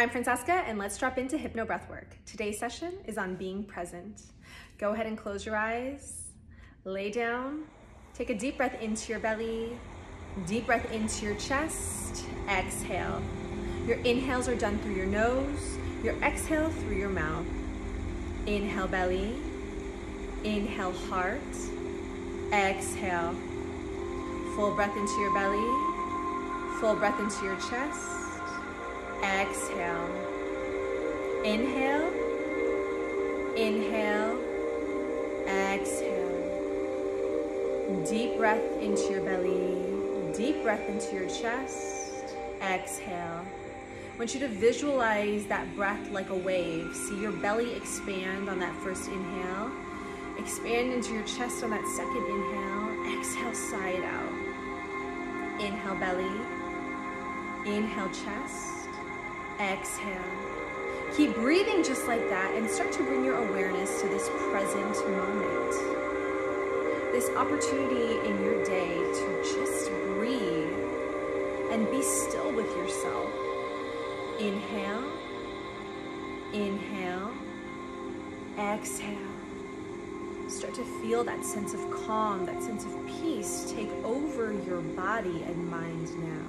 I'm Francesca and let's drop into Hypno Breathwork. Today's session is on being present. Go ahead and close your eyes, lay down, take a deep breath into your belly, deep breath into your chest, exhale. Your inhales are done through your nose, your exhale through your mouth. Inhale belly, inhale heart, exhale. Full breath into your belly, full breath into your chest, Exhale. Inhale. Inhale. Exhale. Deep breath into your belly. Deep breath into your chest. Exhale. I want you to visualize that breath like a wave. See your belly expand on that first inhale. Expand into your chest on that second inhale. Exhale, side out. Inhale, belly. Inhale, chest exhale. Keep breathing just like that and start to bring your awareness to this present moment. This opportunity in your day to just breathe and be still with yourself. Inhale, inhale, exhale. Start to feel that sense of calm, that sense of peace take over your body and mind now.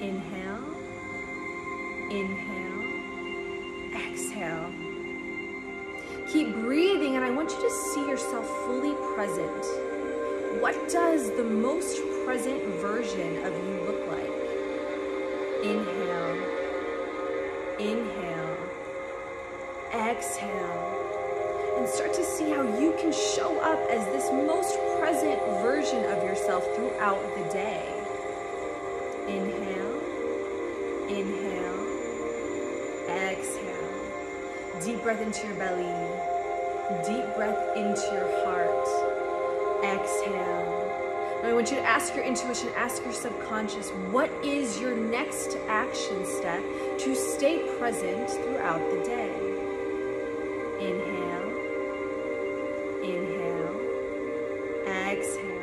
Inhale, Inhale, exhale. Keep breathing and I want you to see yourself fully present. What does the most present version of you look like? Inhale, inhale, exhale, and start to see how you can show up as this most present version of yourself throughout the day. Inhale, Deep breath into your belly. Deep breath into your heart. Exhale. Now I want you to ask your intuition, ask your subconscious, what is your next action step to stay present throughout the day? Inhale. Inhale. Exhale.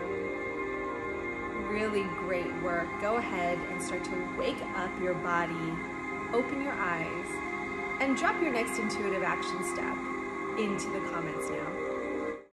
Really great work. Go ahead and start to wake up your body open your eyes, and drop your next intuitive action step into the comments now.